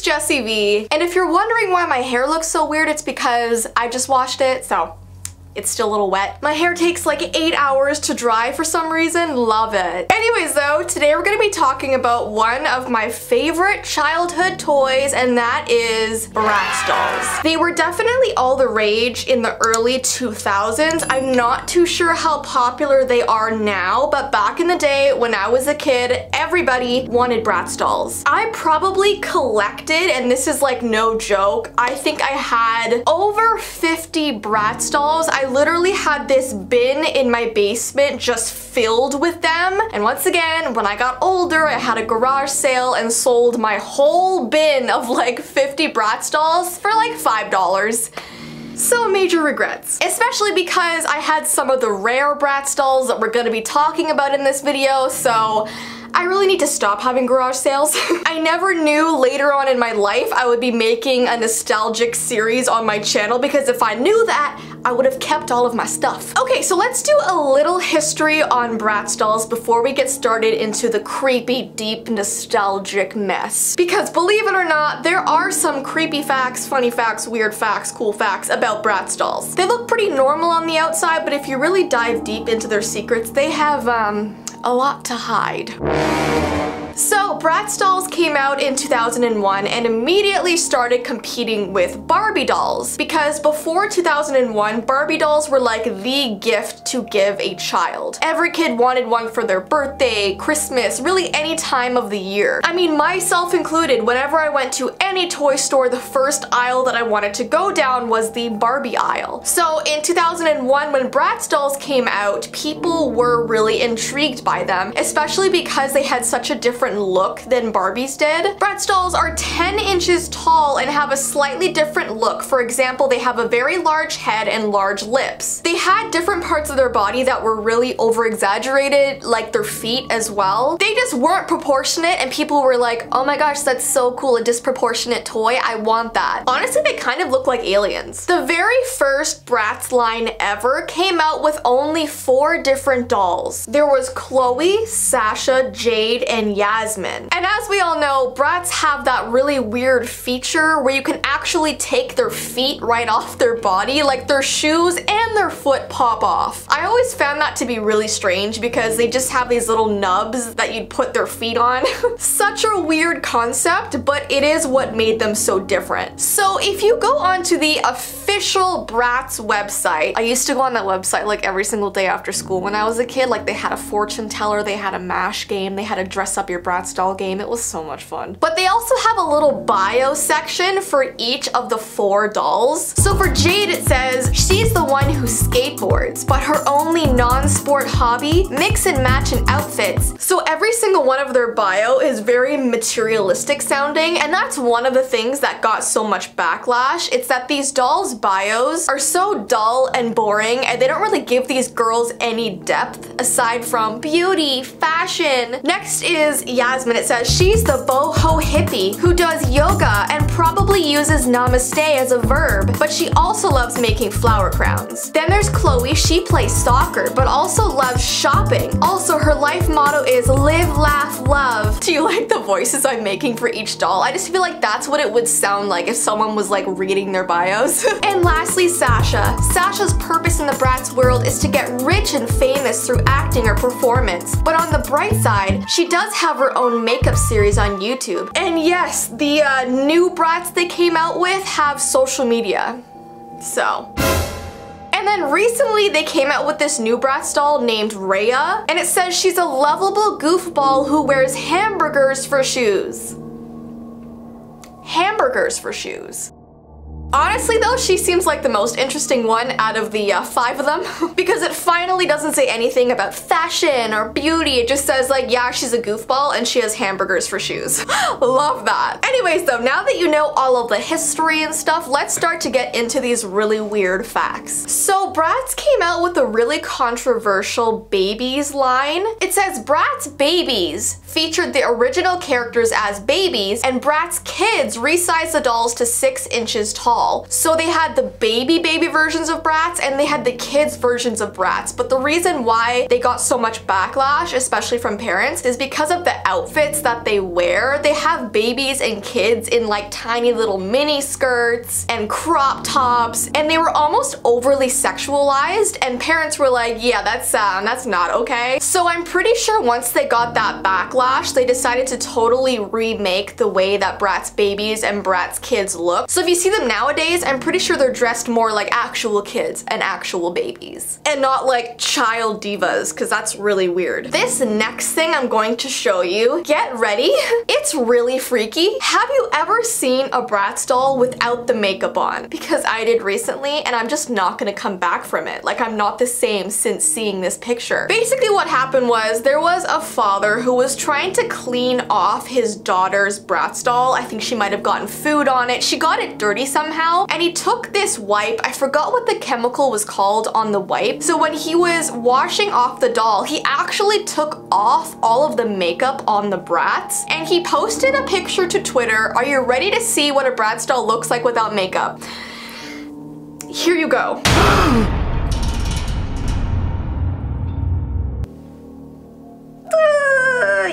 it's Jessii Vee. And if you're wondering why my hair looks so weird, it's because I just washed it, so it's still a little wet. My hair takes like eight hours to dry for some reason. Love it. Anyways though, today we're gonna be talking about one of my favorite childhood toys and that is Bratz dolls. They were definitely all the rage in the early 2000s. I'm not too sure how popular they are now, but back in the day when I was a kid, everybody wanted Bratz dolls. I probably collected, and this is like no joke, I think I had over 50 Bratz dolls. I literally had this bin in my basement just filled with them. And once again, when I got older, I had a garage sale and sold my whole bin of like 50 Bratz dolls for like $5. So major regrets. Especially because I had some of the rare Bratz dolls that we're gonna be talking about in this video, so I really need to stop having garage sales. I never knew later on in my life I would be making a nostalgic series on my channel because if I knew that, I would have kept all of my stuff. Okay, so let's do a little history on Bratz dolls before we get started into the creepy, deep, nostalgic mess. Because believe it or not, there are some creepy facts, funny facts, weird facts, cool facts about Bratz dolls. They look pretty normal on the outside, but if you really dive deep into their secrets, they have, um, a lot to hide. So Bratz dolls came out in 2001 and immediately started competing with Barbie dolls because before 2001 Barbie dolls were like the gift to give a child. Every kid wanted one for their birthday, Christmas, really any time of the year. I mean myself included, whenever I went to any toy store the first aisle that I wanted to go down was the Barbie aisle. So in 2001 when Bratz dolls came out people were really intrigued by them especially because they had such a different different look than Barbie's did. Bratz dolls are 10 inches tall and have a slightly different look. For example, they have a very large head and large lips. They had different parts of their body that were really over exaggerated, like their feet as well. They just weren't proportionate and people were like, oh my gosh, that's so cool, a disproportionate toy, I want that. Honestly, they kind of look like aliens. The very first Bratz line ever came out with only four different dolls. There was Chloe, Sasha, Jade, and Yaz Jasmine. And as we all know, Bratz have that really weird feature where you can actually take their feet right off their body, like their shoes and their foot pop off. I always found that to be really strange because they just have these little nubs that you'd put their feet on. Such a weird concept, but it is what made them so different. So if you go onto the official Bratz website, I used to go on that website like every single day after school when I was a kid, like they had a fortune teller, they had a mash game, they had a dress up your Bratz doll game. It was so much fun. But they also have a little bio section for each of the four dolls. So for Jade it says, she's the one who skateboards, but her only non-sport hobby, mix and match in outfits. So every single one of their bio is very materialistic sounding, and that's one of the things that got so much backlash. It's that these dolls' bios are so dull and boring, and they don't really give these girls any depth aside from beauty, fashion. Next is Yasmin, it says she's the boho hippie who does yoga and probably uses namaste as a verb, but she also loves making flower crowns. Then there's Chloe, she plays soccer, but also loves shopping. Also, her life motto is live, laugh, love. Do you like the voices I'm making for each doll? I just feel like that's what it would sound like if someone was like reading their bios. and lastly, Sasha. Sasha's purpose in the Bratz world is to get rich and famous through acting or performance. But on the bright side, she does have her own makeup series on YouTube. And yes, the uh, new Bratz they came out with have social media. So. And then recently they came out with this new Bratz doll named Rhea, and it says she's a lovable goofball who wears hamburgers for shoes. Hamburgers for shoes. Honestly though, she seems like the most interesting one out of the uh, five of them because it finally doesn't say anything about fashion or beauty. It just says like, yeah, she's a goofball and she has hamburgers for shoes. Love that. Anyways though, now that you know all of the history and stuff, let's start to get into these really weird facts. So Bratz came out with a really controversial babies line. It says Bratz Babyz featured the original characters as babies and Bratz Kidz resized the dolls to six inches tall doll. So they had the baby baby versions of Bratz and they had the kids versions of Bratz. But the reason why they got so much backlash, especially from parents, is because of the outfits that they wear. They have babies and kids in like tiny little mini skirts and crop tops and they were almost overly sexualized and parents were like, yeah, that's that's not okay. So I'm pretty sure once they got that backlash, they decided to totally remake the way that Bratz babies and Bratz kids look. So if you see them nowadays, I'm pretty sure they're dressed more like actual kids and actual babies and not like child divas because that's really weird. This next thing I'm going to show you, get ready. It's really freaky. Have you ever seen a Bratz doll without the makeup on? Because I did recently and I'm just not gonna come back from it. Like I'm not the same since seeing this picture. Basically what happened was there was a father who was trying to clean off his daughter's Bratz doll. I think she might have gotten food on it. She got it dirty somehow and he took this wipe. I forgot what the chemical was called on the wipe. So when he was washing off the doll, he actually took off all of the makeup on the Bratz and he posted a picture to Twitter. Are you ready to see what a Bratz doll looks like without makeup? Here you go.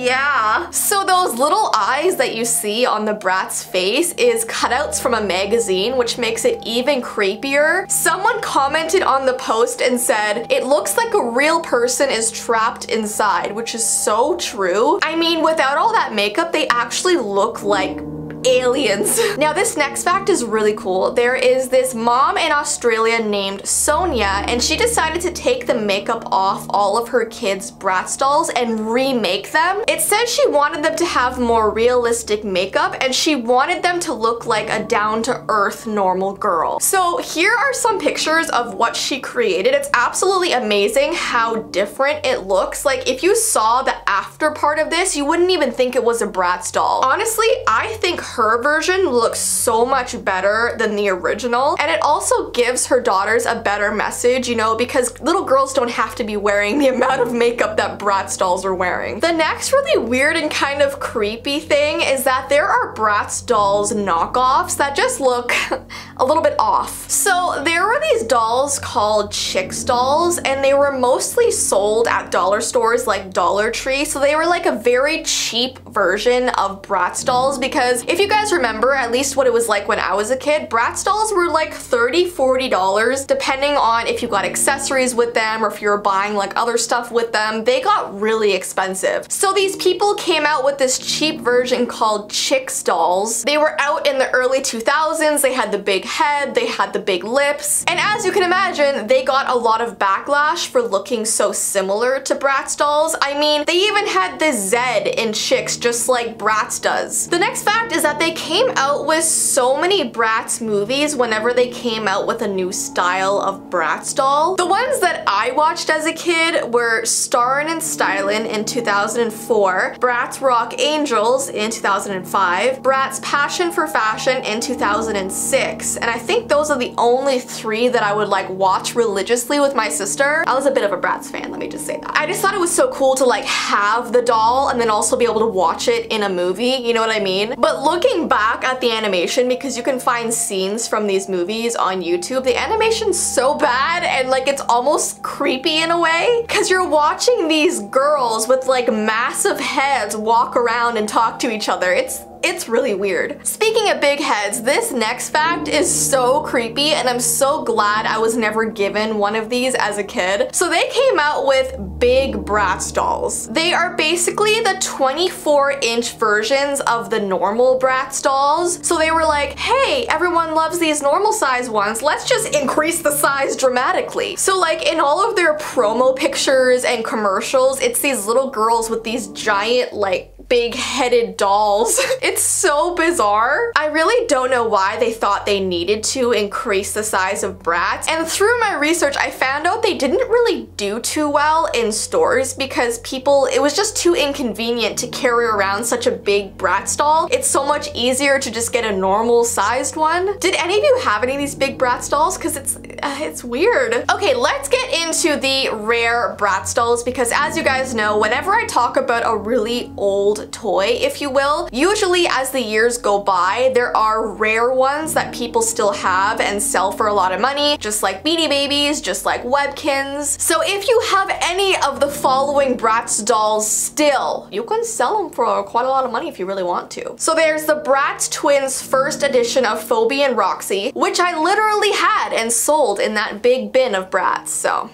yeah. So those little eyes that you see on the brat's face is cutouts from a magazine, which makes it even creepier. Someone commented on the post and said, it looks like a real person is trapped inside, which is so true. I mean, without all that makeup, they actually look like aliens. now this next fact is really cool. There is this mom in Australia named Sonia and she decided to take the makeup off all of her kids' Bratz dolls and remake them. It says she wanted them to have more realistic makeup and she wanted them to look like a down-to-earth normal girl. So here are some pictures of what she created. It's absolutely amazing how different it looks. Like if you saw the after part of this, you wouldn't even think it was a Bratz doll. Honestly, I think her version looks so much better than the original and it also gives her daughters a better message, you know, because little girls don't have to be wearing the amount of makeup that Bratz dolls are wearing. The next really weird and kind of creepy thing is that there are Bratz dolls knockoffs that just look a little bit off. So there were these dolls called Chicz dolls and they were mostly sold at dollar stores like Dollar Tree so they were like a very cheap version of Bratz dolls because if you guys remember at least what it was like when I was a kid, Bratz dolls were like 30 $40 depending on if you got accessories with them or if you were buying like other stuff with them. They got really expensive. So these people came out with this cheap version called Chicz dolls. They were out in the early 2000s. They had the big head, they had the big lips, and as you can imagine, they got a lot of backlash for looking so similar to Bratz dolls. I mean, they even had the Z in Chicz just like Bratz does. The next fact is that they came out with so many Bratz movies whenever they came out with a new style of Bratz doll. The ones that I watched as a kid were Starrin' and Stylin' in 2004, Bratz Rock Angelz in 2005, Bratz Passion for Fashion in 2006, and I think those are the only three that I would like watch religiously with my sister. I was a bit of a Bratz fan, let me just say that. I just thought it was so cool to like have the doll and then also be able to watch it in a movie, you know what I mean? But looking back at the animation, because you can find scenes from these movies on YouTube, the animation's so bad and like it's almost creepy in a way because you're watching these girls with like massive heads walk around and talk to each other. It's it's really weird. Speaking of big heads, this next fact is so creepy and I'm so glad I was never given one of these as a kid. So they came out with big Bratz dolls. They are basically the 24 inch versions of the normal Bratz dolls. So they were like, hey, everyone loves these normal size ones. Let's just increase the size dramatically. So like in all of their promo pictures and commercials, it's these little girls with these giant like big headed dolls. it's so bizarre. I really don't know why they thought they needed to increase the size of Bratz. And through my research, I found out they didn't really do too well in stores because people, it was just too inconvenient to carry around such a big Bratz doll. It's so much easier to just get a normal sized one. Did any of you have any of these big Bratz dolls? Cause it's, uh, it's weird. Okay, let's get into the rare Bratz dolls because as you guys know, whenever I talk about a really old toy, if you will. Usually as the years go by, there are rare ones that people still have and sell for a lot of money, just like Beanie Babies, just like Webkinz. So if you have any of the following Bratz dolls still, you can sell them for quite a lot of money if you really want to. So there's the Bratz Twins first edition of Phoebe and Roxxi, which I literally had and sold in that big bin of Bratz, so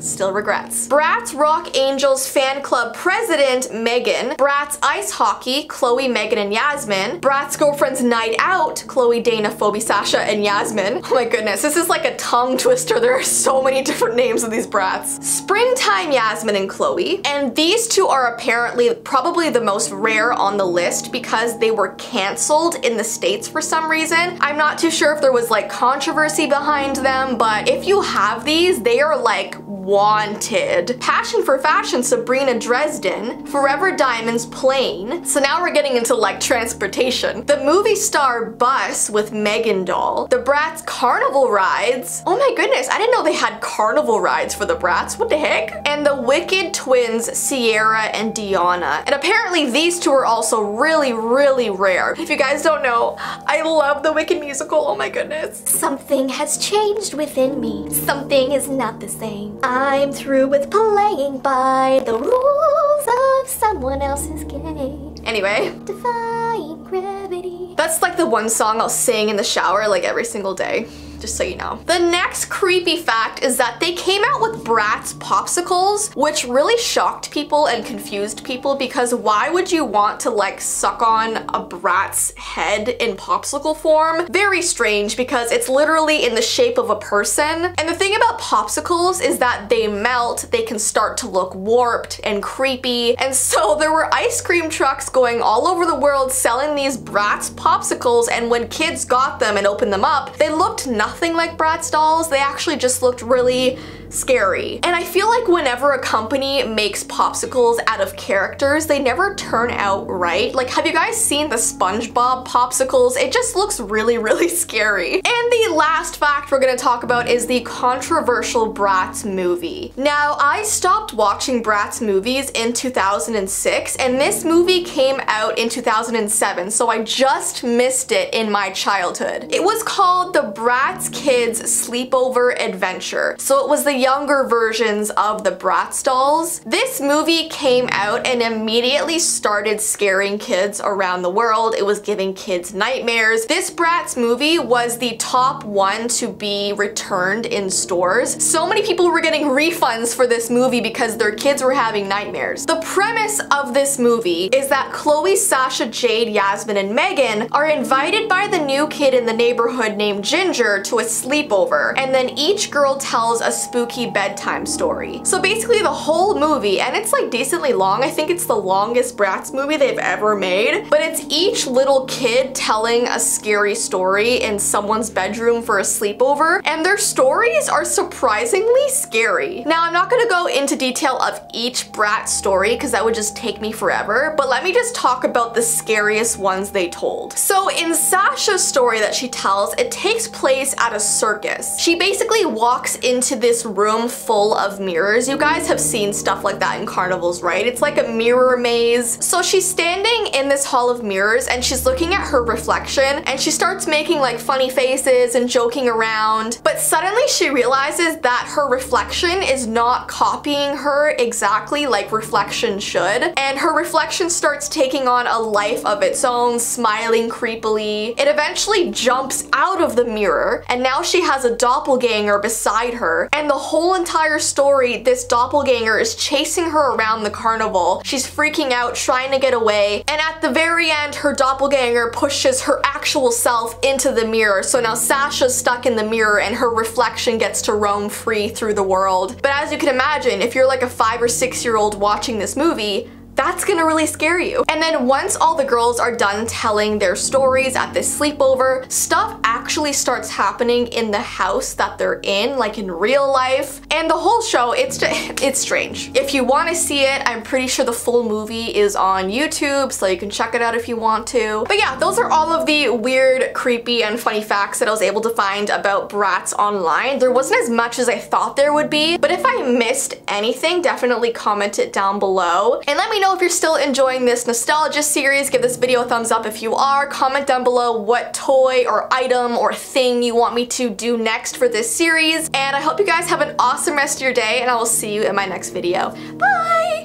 still regrets. Bratz Rock Angelz fan club president Megan, Bratz Ice Hockey Chloe, Megan, and Yasmin, Bratz Girlfriends Night Out Chloe, Dana, Phoebe, Sasha, and Yasmin. Oh my goodness, this is like a tongue twister. There are so many different names of these Bratz. Springtime Yasmin and Chloe, and these two are apparently probably the most rare on the list because they were canceled in the States for some reason. I'm not too sure if there was like controversy behind them, but if you have these, they are like Wanted. Passion for Fashion, Sabrina Dresden. Forever Diamondz, Plane. So now we're getting into like transportation. The movie star Bus with Megan doll. The Bratz Carnival Rides. Oh my goodness, I didn't know they had carnival rides for the Bratz. What the heck? And the Wicked Twins, Sierra and Diona. And apparently these two are also really, really rare. If you guys don't know, I love the Wicked musical. Oh my goodness. Something has changed within me. Something is not the same. I'm through with playing by the rules of someone else's game. Anyway. Defying gravity. That's like the one song I'll sing in the shower like every single day just so you know. The next creepy fact is that they came out with Bratz popsicles, which really shocked people and confused people because why would you want to like suck on a Bratz head in popsicle form? Very strange because it's literally in the shape of a person. And the thing about popsicles is that they melt, they can start to look warped and creepy. And so there were ice cream trucks going all over the world selling these Bratz popsicles and when kids got them and opened them up, they looked nothing nothing like Bratz dolls. They actually just looked really scary. And I feel like whenever a company makes popsicles out of characters, they never turn out right. Like, have you guys seen the SpongeBob popsicles? It just looks really, really scary. And the last fact we're gonna talk about is the controversial Bratz movie. Now, I stopped watching Bratz movies in 2006, and this movie came out in 2007, so I just missed it in my childhood. It was called the Bratz Kidz Sleepover Adventure. So it was the younger versions of the Bratz dolls. This movie came out and immediately started scaring kids around the world. It was giving kids nightmares. This Bratz movie was the top one to be returned in stores. So many people were getting refunds for this movie because their kids were having nightmares. The premise of this movie is that Chloe, Sasha, Jade, Yasmin, and Megan are invited by the new kid in the neighborhood named Ginger to a sleepover, and then each girl tells a spooky bedtime story. So basically the whole movie, and it's like decently long, I think it's the longest Bratz movie they've ever made, but it's each little kid telling a scary story in someone's bedroom for a sleepover, and their stories are surprisingly scary. Now I'm not gonna go into detail of each Bratz story because that would just take me forever, but let me just talk about the scariest ones they told. So in Sasha's story that she tells, it takes place at a circus. She basically walks into this room full of mirrors. You guys have seen stuff like that in carnivals, right? It's like a mirror maze. So she's standing in this hall of mirrors and she's looking at her reflection and she starts making like funny faces and joking around. But suddenly she realizes that her reflection is not copying her exactly like reflection should. And her reflection starts taking on a life of its own, smiling creepily. It eventually jumps out of the mirror and now she has a doppelganger beside her and the whole entire story, this doppelganger is chasing her around the carnival. She's freaking out, trying to get away, and at the very end, her doppelganger pushes her actual self into the mirror. So now Sasha's stuck in the mirror and her reflection gets to roam free through the world. But as you can imagine, if you're like a five or six year old watching this movie, that's gonna really scare you. And then once all the girls are done telling their stories at this sleepover, stuff actually starts happening in the house that they're in, like in real life. And the whole show, it's just, it's strange. If you wanna see it, I'm pretty sure the full movie is on YouTube, so you can check it out if you want to. But yeah, those are all of the weird, creepy, and funny facts that I was able to find about Bratz online. There wasn't as much as I thought there would be, but if I missed anything, definitely comment it down below. And let me know know if you're still enjoying this nostalgia series. Give this video a thumbs up if you are. Comment down below what toy or item or thing you want me to do next for this series. And I hope you guys have an awesome rest of your day and I will see you in my next video. Bye!